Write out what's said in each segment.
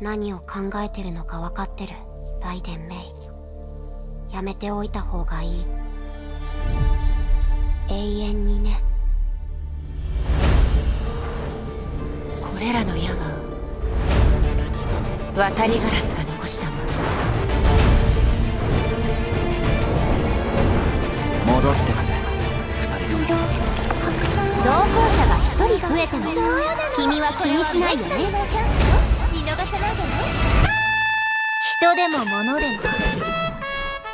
何を考えてるのか分かってる。ライデン・メイ。やめておいた方がいい。永遠にね。これらの矢は渡りガラスが残したもの。戻ってくれ。二人とも。同行者が一人増えても君は気にしないよねさないでね人でも物でも。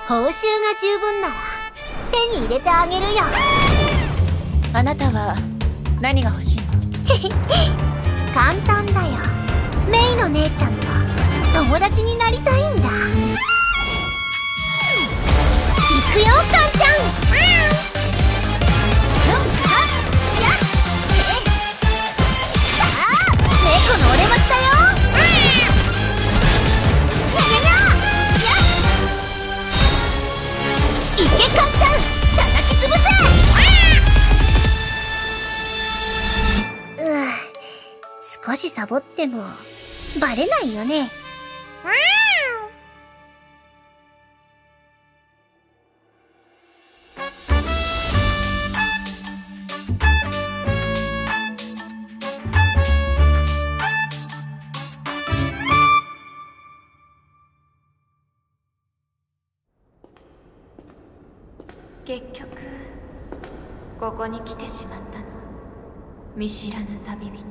報酬が十分なら手に入れてあげるよ。あなたは何が欲しいの？簡単だよ。メイの姉ちゃんと友達になりたいけカンちゃん叩き潰せう少しサボってもバレないよね結局ここに来てしまったの。見知らぬ旅人。